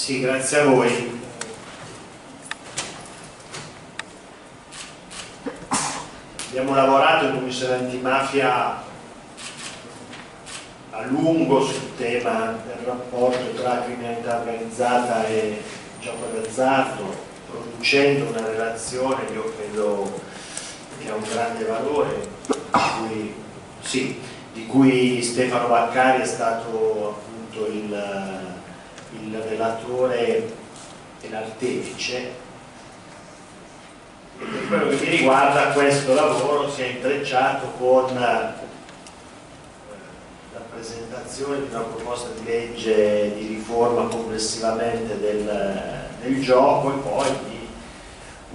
Sì, grazie a voi. Abbiamo lavorato in Commissione Antimafia a lungo sul tema del rapporto tra criminalità organizzata e gioco d'azzardo, producendo una relazione che io credo che ha un grande valore, di cui, sì, di cui Stefano Baccari è stato appunto il, il relatore e l'artefice. E per quello che mi riguarda questo lavoro si è intrecciato con la presentazione di una proposta di legge di riforma complessivamente del, del gioco e poi di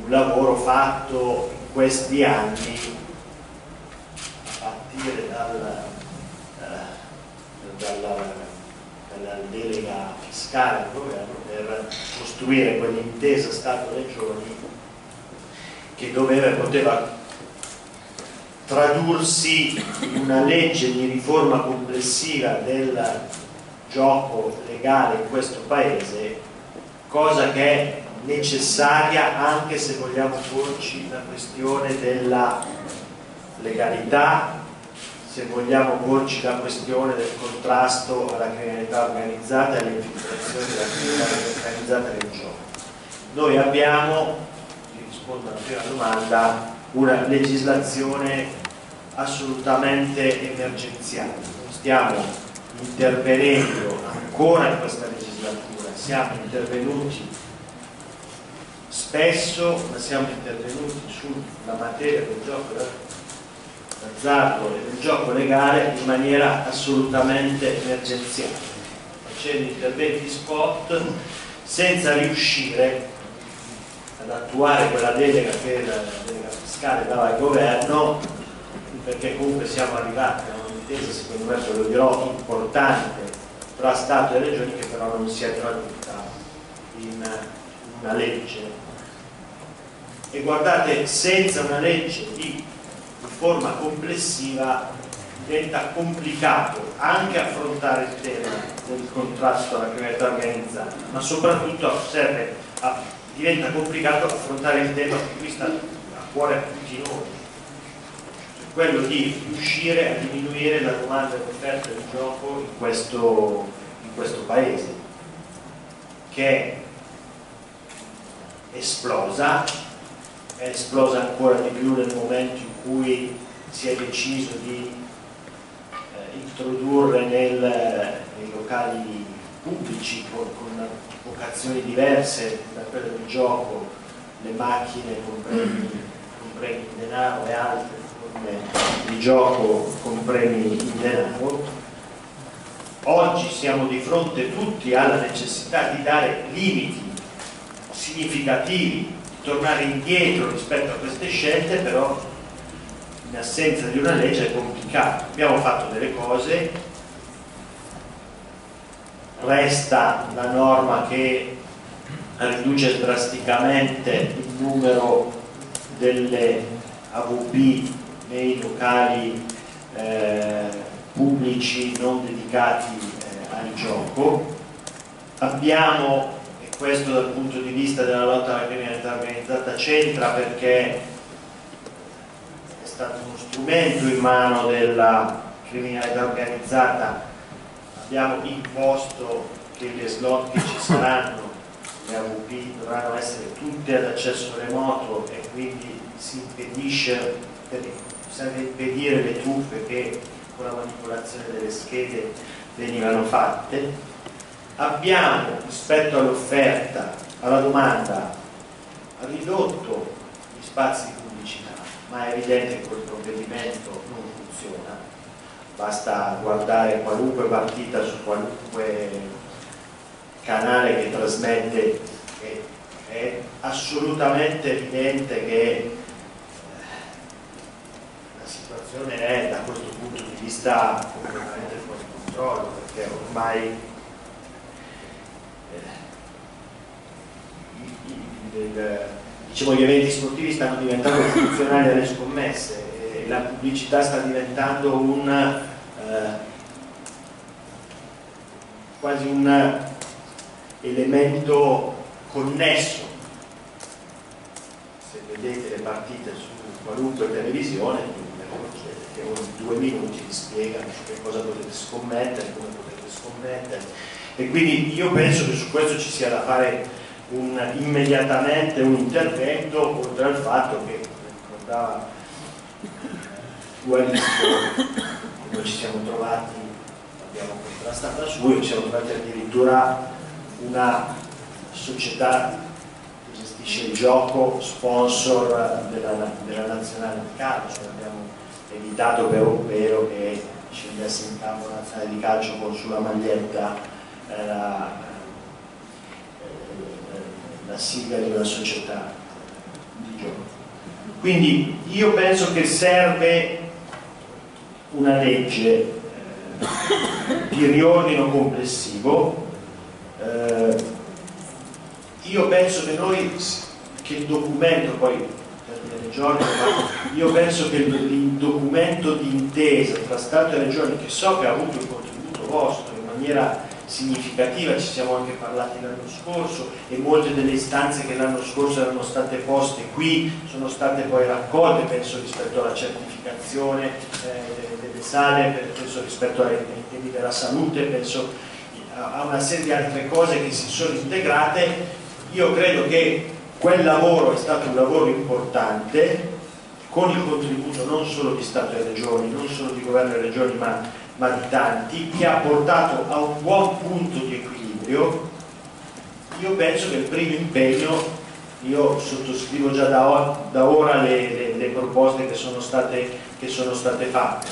un lavoro fatto in questi anni a partire dal, dalla, dalla delega fiscale al governo per costruire quell'intesa Stato-Regioni che doveva, poteva tradursi in una legge di riforma complessiva del gioco legale in questo paese, cosa che è necessaria anche se vogliamo porci la questione della legalità, se vogliamo porci la questione del contrasto alla criminalità organizzata e alle infiltrazioni della criminalità organizzata nel gioco. Noi abbiamo rispondo alla prima domanda, una legislazione assolutamente emergenziale. Stiamo intervenendo ancora in questa legislatura, siamo intervenuti spesso, ma siamo intervenuti sulla materia del gioco d'azzardo e del gioco legale in maniera assolutamente emergenziale, facendo interventi spot senza riuscire ad attuare quella delega che la delega fiscale dava al governo perché comunque siamo arrivati a un'intesa secondo me, lo dirò, importante tra Stato e Regioni che però non si è tradotta in una legge. E guardate senza una legge di forma complessiva diventa complicato anche affrontare il tema del contrasto alla criminalità organizzata ma soprattutto serve a diventa complicato affrontare il tema che qui sta a cuore a tutti noi, cioè quello di riuscire a diminuire la domanda e l'offerta di gioco in questo, in questo paese, che è esplosa, è esplosa ancora di più nel momento in cui si è deciso di eh, introdurre nel, nei locali pubblici con, con vocazioni diverse da quelle del gioco, le macchine con premi, con premi in denaro e altre forme di gioco con premi in denaro. Oggi siamo di fronte tutti alla necessità di dare limiti significativi, di tornare indietro rispetto a queste scelte, però in assenza di una legge è complicato. Abbiamo fatto delle cose resta la norma che riduce drasticamente il numero delle AVP nei locali eh, pubblici non dedicati eh, al gioco. Abbiamo, e questo dal punto di vista della lotta alla criminalità organizzata c'entra perché stato uno strumento in mano della criminalità organizzata abbiamo imposto che le slot che ci saranno, le AVP, dovranno essere tutte ad accesso remoto e quindi si impedisce, serve impedire le truffe che con la manipolazione delle schede venivano fatte. Abbiamo rispetto all'offerta, alla domanda, ridotto spazi di pubblicità, ma è evidente che quel provvedimento non funziona. Basta guardare qualunque partita su qualunque canale che trasmette è, è assolutamente evidente che eh, la situazione è da questo punto di vista completamente fuori controllo perché ormai eh, il, diciamo, gli eventi sportivi stanno diventando funzionali alle scommesse la pubblicità sta diventando un eh, quasi un elemento connesso. Se vedete le partite su qualunque televisione, che ogni due minuti vi spiegano su che cosa potete scommettere, come potete scommettere. E quindi io penso che su questo ci sia da fare un, immediatamente un intervento, oltre al fatto che, ricordava noi ci siamo trovati, abbiamo contrastato la sua, ci siamo trovati addirittura una società che gestisce il gioco sponsor della, della nazionale di calcio, abbiamo evitato per un vero che scendesse in campo nazionale di calcio con sulla maglietta eh, la, la sigla di una società di gioco. Quindi io penso che serve una legge eh, di riordino complessivo. Eh, io penso che noi, che il documento, poi Giorgio, io penso che il documento di intesa tra Stato e Regioni, che so che ha avuto il contributo vostro in maniera significativa, ci siamo anche parlati l'anno scorso e molte delle istanze che l'anno scorso erano state poste qui sono state poi raccolte, penso rispetto alla certificazione eh, delle sale, penso rispetto ai temi della salute, penso a una serie di altre cose che si sono integrate. Io credo che Quel lavoro è stato un lavoro importante, con il contributo non solo di Stato e Regioni, non solo di Governo e Regioni, ma, ma di tanti, che ha portato a un buon punto di equilibrio. Io penso che il primo impegno, io sottoscrivo già da, da ora le, le, le, proposte che sono, state, che sono state fatte.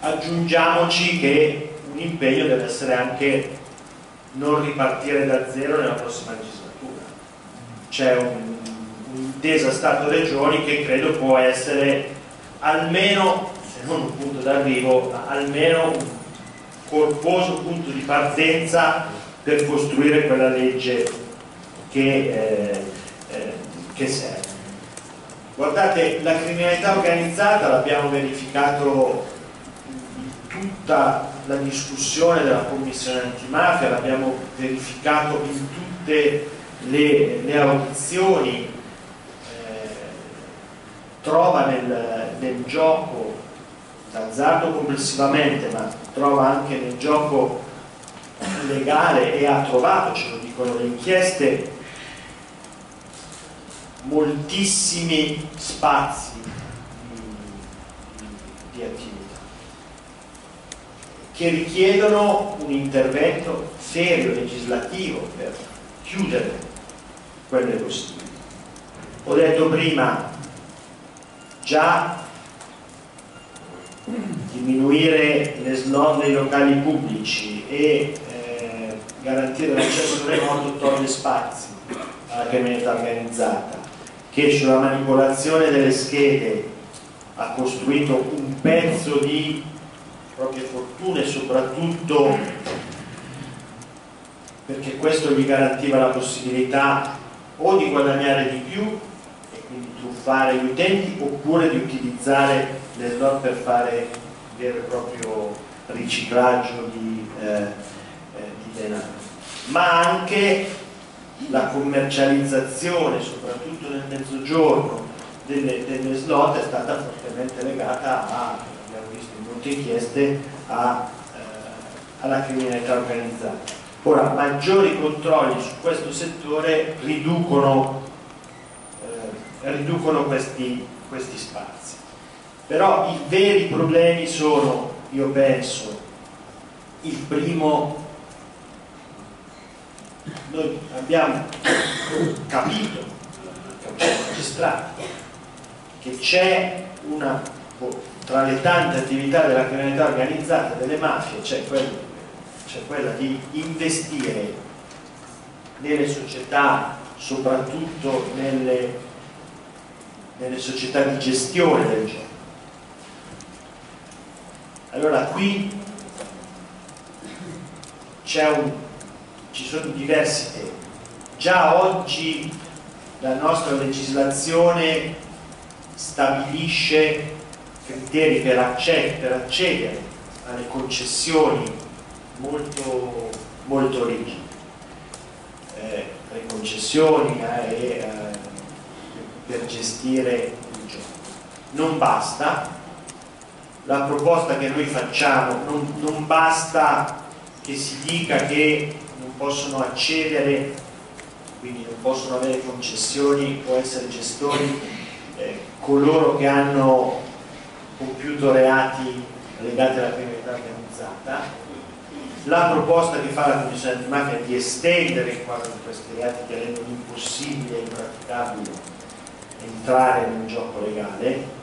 Aggiungiamoci che un impegno deve essere anche non ripartire da zero nella prossima legislatura c'è un'intesa un Stato-Regioni che credo può essere almeno, non un punto d'arrivo, almeno un corposo punto di partenza per costruire quella legge che, eh, eh, che serve. Guardate, la criminalità organizzata l'abbiamo verificato in tutta la discussione della Commissione antimafia, l'abbiamo verificato in tutte le, le audizioni eh, trova nel, nel gioco d'azzardo complessivamente ma trova anche nel gioco legale e ha trovato, ce lo dicono le inchieste, moltissimi spazi di, attività che richiedono un intervento serio, legislativo per chiudere è possibile. Ho detto prima, già diminuire le slot dei locali pubblici e eh, garantire l'accesso remoto toglie spazi alla criminalità organizzata che sulla manipolazione delle schede ha costruito un pezzo di proprie fortune soprattutto perché questo gli garantiva la possibilità o di guadagnare di più e quindi truffare gli utenti oppure di utilizzare le slot per fare vero e proprio riciclaggio di, eh, eh, di denaro ma anche la commercializzazione soprattutto nel mezzogiorno delle, delle slot è stata fortemente legata a, abbiamo visto in molte inchieste, a, eh, alla criminalità organizzata Ora, maggiori controlli su questo settore riducono, eh, riducono questi, questi spazi. Però i veri problemi sono, io penso, il primo, noi abbiamo capito, magistrato, che c'è una, tra le tante attività della criminalità organizzata, delle mafie, c'è quello cioè quella di investire nelle società, soprattutto nelle, nelle società di gestione del gioco. Allora qui un, ci sono diversi temi. Già oggi la nostra legislazione stabilisce criteri per, acced per accedere alle concessioni molto, molto rigidi. eh, le concessioni eh, e, per gestire il gioco. Non basta, la proposta che noi facciamo non, non basta che si dica che non possono accedere, quindi non possono avere concessioni o essere gestori eh, coloro che hanno compiuto reati legati alla criminalità organizzata. La proposta che fa la Commissione antimafia è di estendere il quadro di questi reati che rendono impossibile e impraticabile entrare nel gioco legale,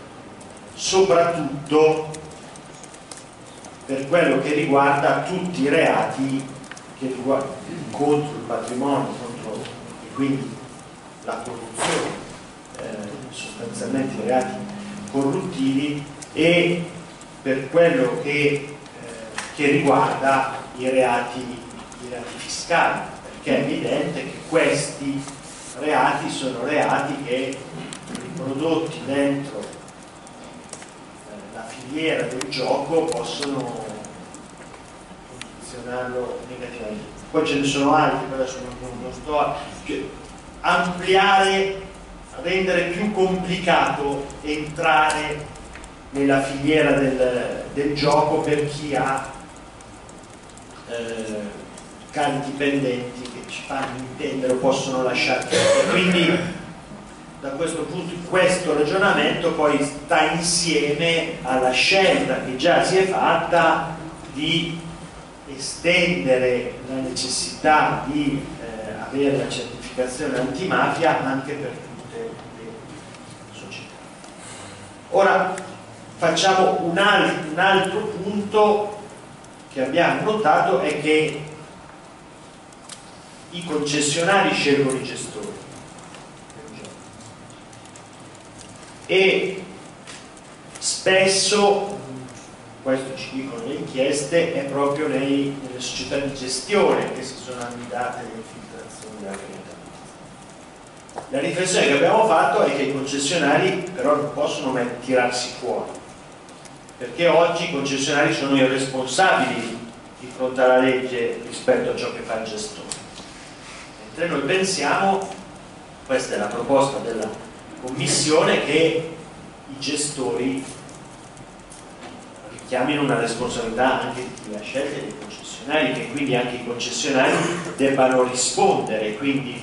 soprattutto per quello che riguarda tutti i reati che contro il patrimonio, contro, e quindi la corruzione, eh, sostanzialmente i reati corruttivi e per quello che, eh, che riguarda i reati, i reati fiscali, perché è evidente che questi reati sono reati che riprodotti dentro filiera del gioco possono condizionarlo negativamente. Poi ce ne sono altri, adesso non, sto a... Cioè, ampliare, rendere più complicato entrare nella filiera del, del gioco per chi ha eh, cari dipendenti che ci fanno intendere o possono lasciare. Quindi da questo punto questo ragionamento poi sta insieme alla scelta che già si è fatta di estendere la necessità di eh, avere la certificazione antimafia anche per tutte le società. Ora facciamo un, alt un altro punto che abbiamo notato è che i concessionari scelgono i gestori e spesso questo ci dicono le inchieste è proprio nei, nelle società di gestione che si sono annidate le infiltrazioni della criminalità la riflessione che abbiamo fatto è che i concessionari però non possono tirarsi fuori perché oggi i concessionari sono irresponsabili di fronte alla legge rispetto a ciò che fa il gestore. Mentre noi pensiamo, questa è la proposta della Commissione, che i gestori richiamino una responsabilità anche di chi ha dei concessionari, che quindi anche i concessionari debbano rispondere, quindi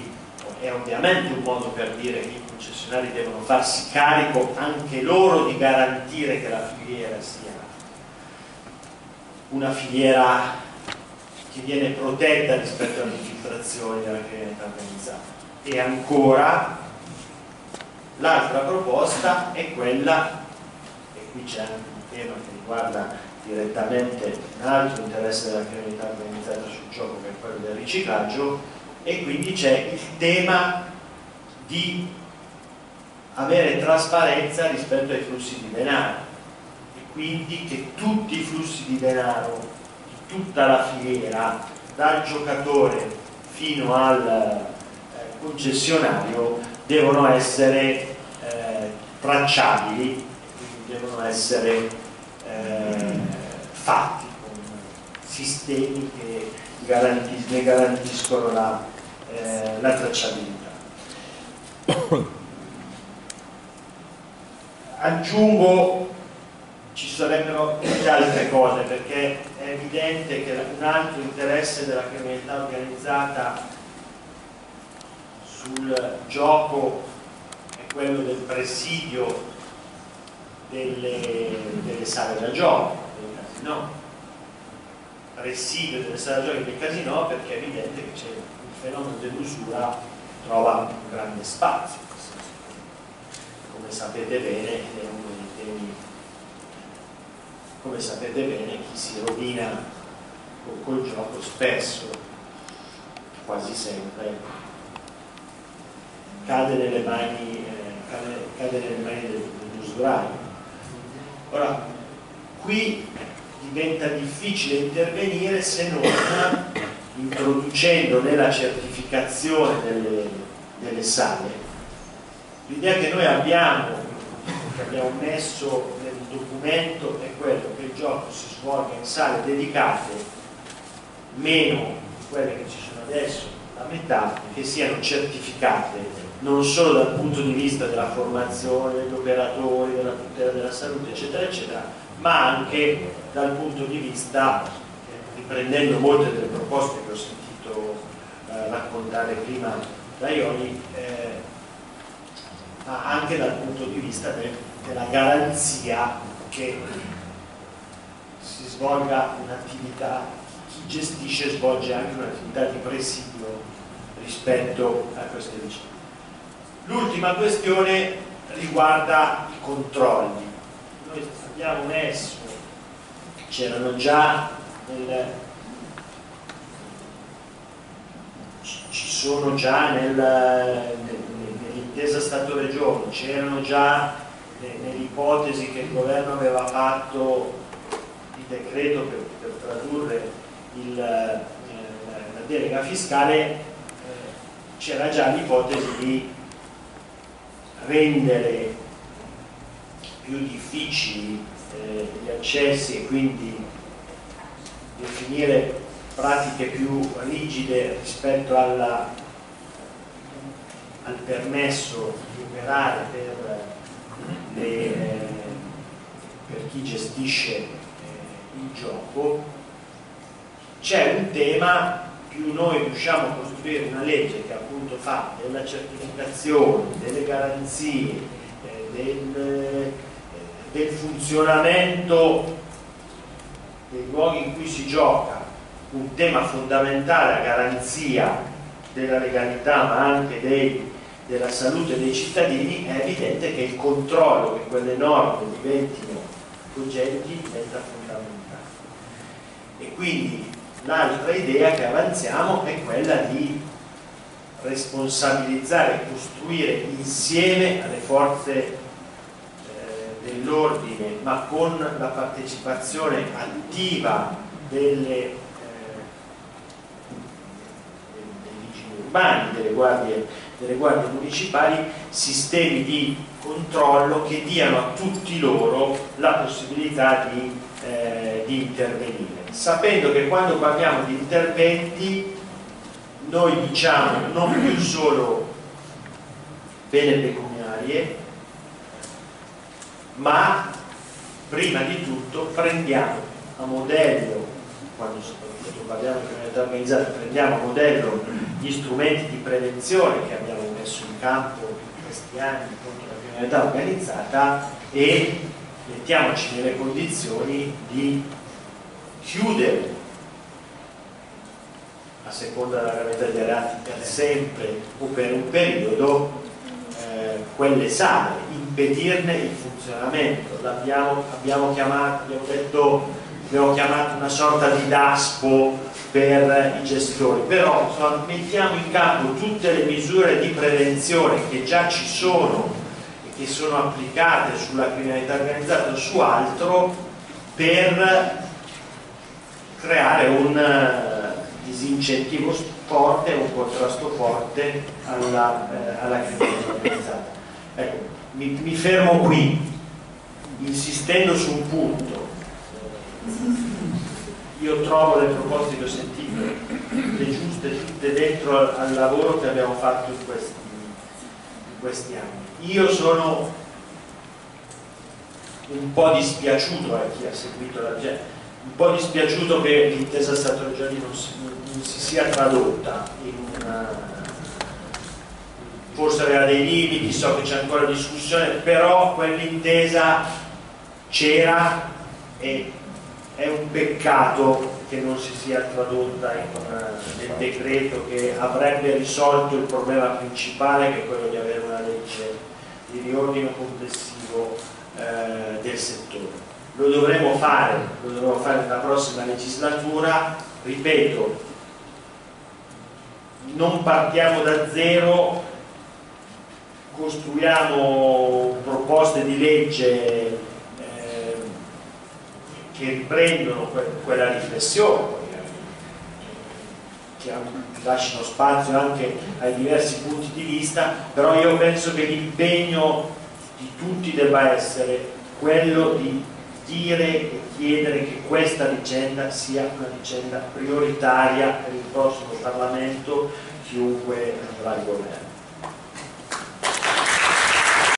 è ovviamente un modo per dire che concessionari devono farsi carico anche loro di garantire che la filiera sia una filiera che viene protetta rispetto alle infiltrazioni della criminalità organizzata. E ancora l'altra proposta è quella, e qui c'è anche un tema che riguarda direttamente un altro interesse della criminalità organizzata sul gioco che è quello del riciclaggio e quindi c'è il tema di avere trasparenza rispetto ai flussi di denaro. E quindi che tutti i flussi di denaro di tutta la filiera dal giocatore fino al eh, concessionario devono essere eh, tracciabili devono essere eh, fatti con sistemi che ne garantiscono la, eh, la tracciabilità. Aggiungo ci sarebbero molte altre cose perché è evidente che un altro interesse della criminalità organizzata sul gioco è quello del presidio delle, delle sale da gioco, del casino. Presidio delle sale da gioco del casino perché è evidente che c'è il fenomeno dell'usura trova un grande spazio come sapete bene è uno dei temi come sapete bene chi si rovina col, col gioco spesso quasi sempre cade nelle mani eh, cade, cade, nelle mani dell'usuraio ora qui diventa difficile intervenire se non introducendo nella certificazione delle, delle sale. L'idea che noi abbiamo, che abbiamo messo nel documento, è quello che il gioco si svolga in sale dedicate, meno quelle che ci sono adesso, la metà, che siano certificate non solo dal punto di vista della formazione degli operatori, della tutela della salute, eccetera, eccetera, ma anche dal punto di vista, eh, riprendendo molte delle proposte che ho sentito eh, raccontare prima da Ioni, eh, ma anche dal punto di vista de della garanzia che si svolga un'attività, chi gestisce svolge anche un'attività di presidio rispetto a queste vicende. L'ultima questione riguarda i controlli. Noi abbiamo messo, c'erano già nel, ci sono già nel, nell'intesa Stato-Regione, c'erano già nell'ipotesi che il governo aveva fatto il decreto per, per tradurre il, eh, la delega fiscale, eh, c'era già l'ipotesi di rendere più difficili eh, gli accessi e quindi definire pratiche più rigide rispetto alla, al permesso di operare per, le, per chi gestisce eh, il gioco, c'è un tema più noi riusciamo a costruire una legge che appunto fa della certificazione, delle garanzie, eh, del, eh, del funzionamento dei luoghi in cui si gioca, un tema fondamentale a garanzia della legalità ma anche dei, della salute dei cittadini, è evidente che il controllo che quelle norme diventino cogenti diventa fondamentale. E quindi L'altra idea che avanziamo è quella di responsabilizzare costruire insieme alle forze eh, dell'ordine ma con la partecipazione attiva delle, eh, dei vigili urbani, delle guardie, delle guardie municipali, sistemi di controllo che diano a tutti loro la possibilità di, eh, di intervenire. Sapendo che quando parliamo di interventi noi diciamo non più solo pene pecuniarie ma prima di tutto prendiamo a modello quando soprattutto parliamo di criminalità organizzata prendiamo a modello gli strumenti di prevenzione che abbiamo messo in campo in questi anni contro la criminalità organizzata e mettiamoci nelle condizioni di chiudere a seconda della gravità dei reati per sempre o per un periodo eh, quelle sale, impedirne il funzionamento. L'abbiamo abbiamo chiamato, abbiamo detto, abbiamo chiamato una sorta di DASPO per i gestori, però insomma, mettiamo in campo tutte le misure di prevenzione che già ci sono e che sono applicate sulla criminalità organizzata o su altro per creare un disincentivo forte, un contrasto forte alla, eh, alla criminalità organizzata. Ecco, mi, mi fermo qui, insistendo su un punto. Io trovo le proposte che ho sentito le giuste tutte dentro al, al lavoro che abbiamo fatto in questi, in questi anni. Io sono un po' dispiaciuto a chi ha seguito la gente un po' dispiaciuto che l'intesa Stato-Regioni non, non, si sia tradotta in una forse aveva dei limiti, so che c'è ancora discussione, però quell'intesa c'era e è un peccato che non si sia tradotta nel decreto che avrebbe risolto il problema principale che è quello di avere una legge di riordino complessivo eh, del settore lo dovremo fare, lo dovremo fare nella prossima legislatura, ripeto, non partiamo da zero, costruiamo proposte di legge eh, che riprendono que quella riflessione, che lasciano spazio anche ai diversi punti di vista, però io penso che l'impegno di tutti debba essere quello di dire e chiedere che questa vicenda sia una vicenda prioritaria per il prossimo Parlamento, chiunque andrà al governo.